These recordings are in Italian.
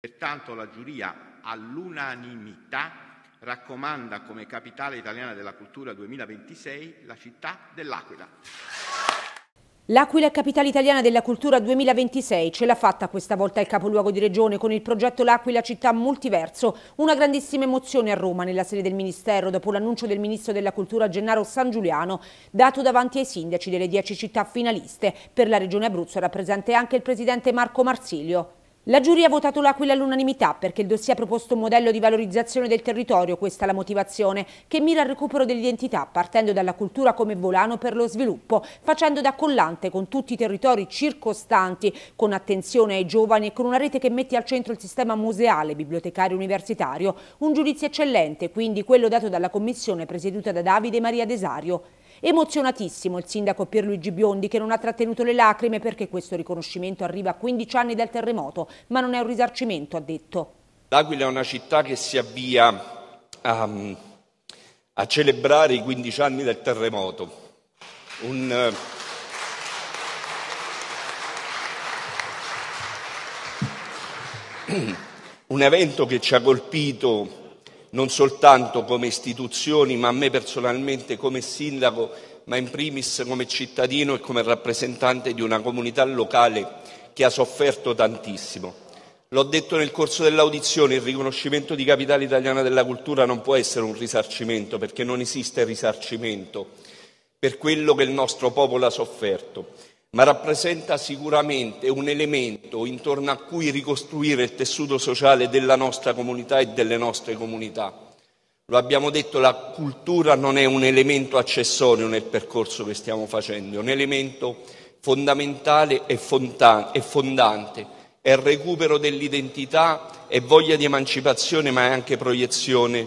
Pertanto la giuria all'unanimità raccomanda come capitale italiana della cultura 2026 la città dell'Aquila. L'Aquila è capitale italiana della cultura 2026, ce l'ha fatta questa volta il capoluogo di regione con il progetto L'Aquila città multiverso, una grandissima emozione a Roma nella sede del Ministero dopo l'annuncio del Ministro della Cultura Gennaro San Giuliano, dato davanti ai sindaci delle dieci città finaliste. Per la regione Abruzzo era presente anche il presidente Marco Marsilio. La giuria ha votato l'Aquila all'unanimità perché il dossier ha proposto un modello di valorizzazione del territorio, questa è la motivazione, che mira al recupero dell'identità partendo dalla cultura come volano per lo sviluppo, facendo da collante con tutti i territori circostanti, con attenzione ai giovani e con una rete che mette al centro il sistema museale, bibliotecario universitario. Un giudizio eccellente, quindi quello dato dalla commissione presieduta da Davide Maria Desario. Emozionatissimo il sindaco Pierluigi Biondi che non ha trattenuto le lacrime perché questo riconoscimento arriva a 15 anni dal terremoto, ma non è un risarcimento, ha detto. L'Aquila è una città che si avvia a, a celebrare i 15 anni del terremoto. Un, un evento che ci ha colpito non soltanto come istituzioni, ma a me personalmente come sindaco, ma in primis come cittadino e come rappresentante di una comunità locale che ha sofferto tantissimo. L'ho detto nel corso dell'audizione, il riconoscimento di capitale italiana della cultura non può essere un risarcimento, perché non esiste risarcimento per quello che il nostro popolo ha sofferto ma rappresenta sicuramente un elemento intorno a cui ricostruire il tessuto sociale della nostra comunità e delle nostre comunità. Lo abbiamo detto, la cultura non è un elemento accessorio nel percorso che stiamo facendo, è un elemento fondamentale e, fondante, è recupero dell'identità, è voglia di emancipazione, ma è anche proiezione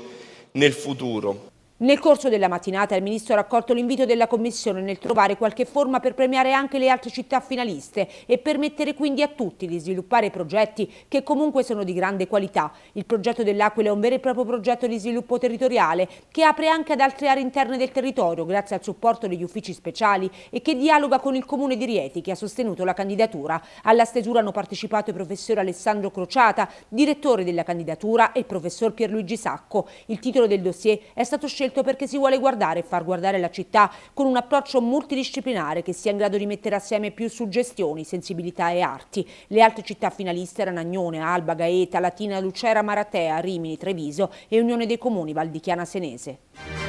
nel futuro. Nel corso della mattinata il Ministro ha raccolto l'invito della Commissione nel trovare qualche forma per premiare anche le altre città finaliste e permettere quindi a tutti di sviluppare progetti che comunque sono di grande qualità. Il progetto dell'Aquila è un vero e proprio progetto di sviluppo territoriale che apre anche ad altre aree interne del territorio grazie al supporto degli uffici speciali e che dialoga con il Comune di Rieti che ha sostenuto la candidatura. Alla stesura hanno partecipato il professor Alessandro Crociata, direttore della candidatura, e il professor Pierluigi Sacco. Il titolo del dossier è stato scelto scelto perché si vuole guardare e far guardare la città con un approccio multidisciplinare che sia in grado di mettere assieme più suggestioni, sensibilità e arti. Le altre città finaliste erano Agnone, Alba, Gaeta, Latina, Lucera, Maratea, Rimini, Treviso e Unione dei Comuni Valdichiana Senese.